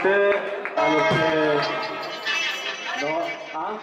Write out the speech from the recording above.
gente, a los que no, ¿ah?